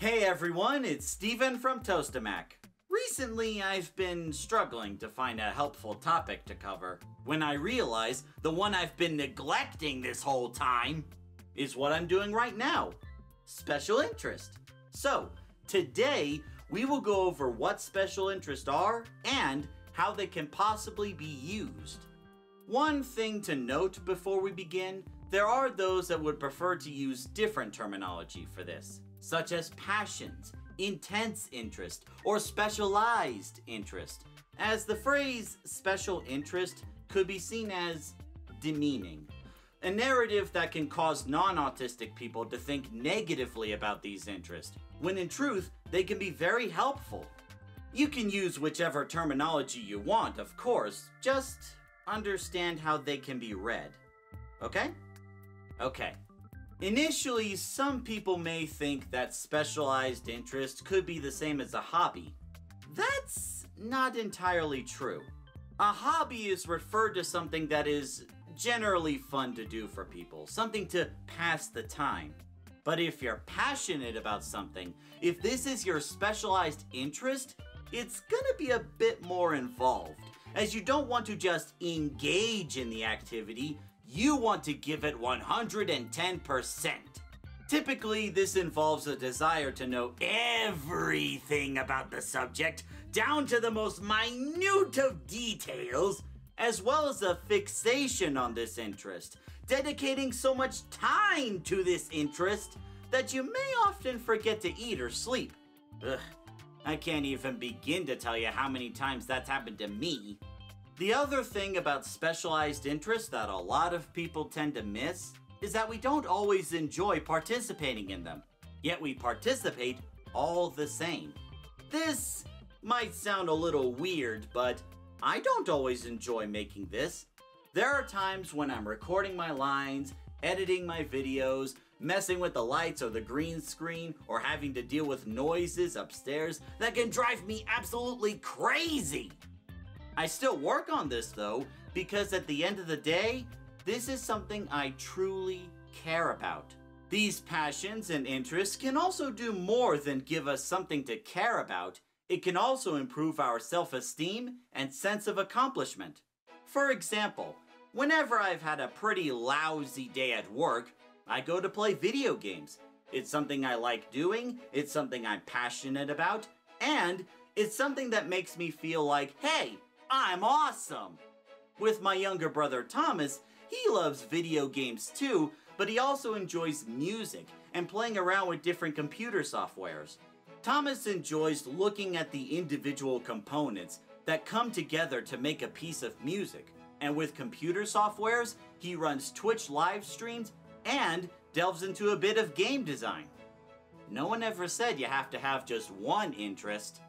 Hey everyone, it's Steven from Tostemac. Recently, I've been struggling to find a helpful topic to cover when I realize the one I've been neglecting this whole time is what I'm doing right now special interest. So, today we will go over what special interests are and how they can possibly be used. One thing to note before we begin there are those that would prefer to use different terminology for this, such as passions, intense interest, or specialized interest, as the phrase special interest could be seen as demeaning. A narrative that can cause non autistic people to think negatively about these interests, when in truth, they can be very helpful. You can use whichever terminology you want, of course, just understand how they can be read. Okay? Okay. Initially, some people may think that specialized interest could be the same as a hobby. That's not entirely true. A hobby is referred to something that is generally fun to do for people, something to pass the time. But if you're passionate about something, if this is your specialized interest, it's gonna be a bit more involved, as you don't want to just engage in the activity, you want to give it 110%. Typically, this involves a desire to know everything about the subject, down to the most minute of details, as well as a fixation on this interest, dedicating so much time to this interest that you may often forget to eat or sleep. Ugh, I can't even begin to tell you how many times that's happened to me. The other thing about specialized interests that a lot of people tend to miss is that we don't always enjoy participating in them, yet we participate all the same. This might sound a little weird, but I don't always enjoy making this. There are times when I'm recording my lines, editing my videos, messing with the lights or the green screen, or having to deal with noises upstairs that can drive me absolutely crazy. I still work on this though, because at the end of the day, this is something I truly care about. These passions and interests can also do more than give us something to care about. It can also improve our self-esteem and sense of accomplishment. For example, whenever I've had a pretty lousy day at work, I go to play video games. It's something I like doing, it's something I'm passionate about, and it's something that makes me feel like, hey, I'm awesome! With my younger brother Thomas, he loves video games too, but he also enjoys music and playing around with different computer softwares. Thomas enjoys looking at the individual components that come together to make a piece of music. And with computer softwares, he runs Twitch live streams and delves into a bit of game design. No one ever said you have to have just one interest.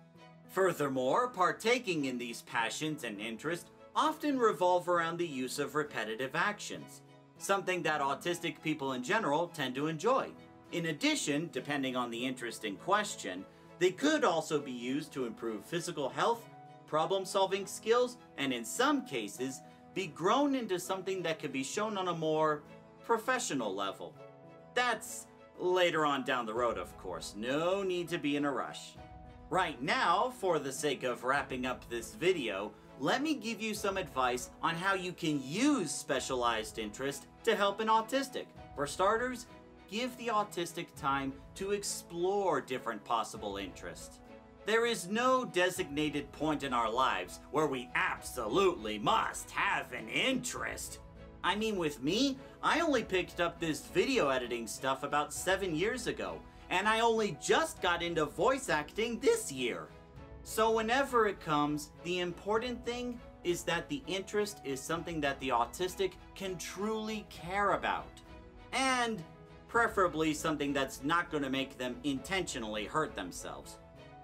Furthermore, partaking in these passions and interests often revolve around the use of repetitive actions, something that autistic people in general tend to enjoy. In addition, depending on the interest in question, they could also be used to improve physical health, problem-solving skills, and in some cases, be grown into something that could be shown on a more professional level. That's later on down the road, of course. No need to be in a rush. Right now, for the sake of wrapping up this video, let me give you some advice on how you can use specialized interest to help an autistic. For starters, give the autistic time to explore different possible interests. There is no designated point in our lives where we absolutely must have an interest. I mean, with me, I only picked up this video editing stuff about seven years ago, and I only just got into voice acting this year. So whenever it comes, the important thing is that the interest is something that the autistic can truly care about. And preferably something that's not going to make them intentionally hurt themselves.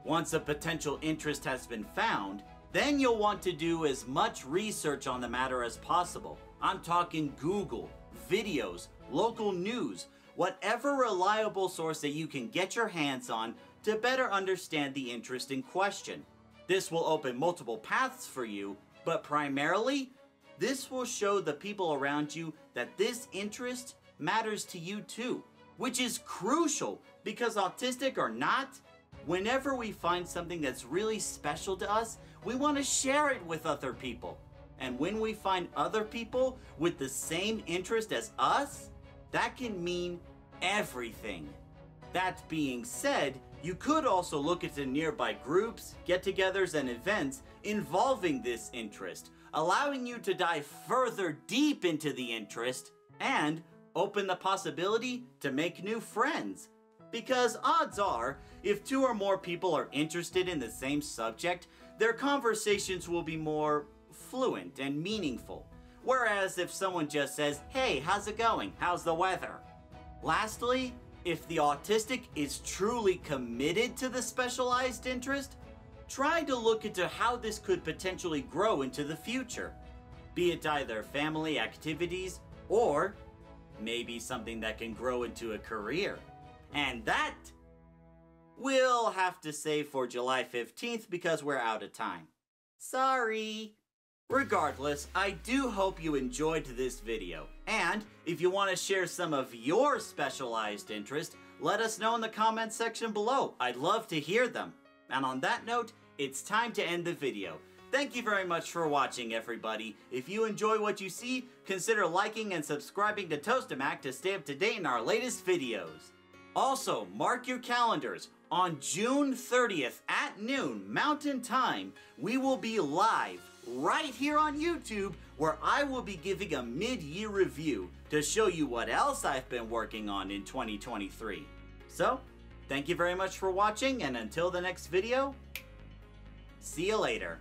Once a potential interest has been found, then you'll want to do as much research on the matter as possible. I'm talking Google, videos, local news, whatever reliable source that you can get your hands on to better understand the interest in question. This will open multiple paths for you, but primarily, this will show the people around you that this interest matters to you too. which is crucial because autistic or not, whenever we find something that's really special to us, we want to share it with other people. And when we find other people with the same interest as us, that can mean everything. That being said, you could also look into nearby groups, get togethers, and events involving this interest, allowing you to dive further deep into the interest and open the possibility to make new friends. Because odds are, if two or more people are interested in the same subject, their conversations will be more fluent and meaningful. Whereas if someone just says, hey, how's it going? How's the weather? Lastly, if the autistic is truly committed to the specialized interest, try to look into how this could potentially grow into the future. Be it either family activities or maybe something that can grow into a career. And that we'll have to save for July 15th because we're out of time. Sorry. Regardless, I do hope you enjoyed this video. And if you want to share some of your specialized interest, let us know in the comments section below. I'd love to hear them. And on that note, it's time to end the video. Thank you very much for watching, everybody. If you enjoy what you see, consider liking and subscribing to Tostemac to stay up to date in our latest videos. Also, mark your calendars. On June 30th at noon Mountain Time, we will be live right here on YouTube where I will be giving a mid-year review to show you what else I've been working on in 2023. So, thank you very much for watching and until the next video, see you later.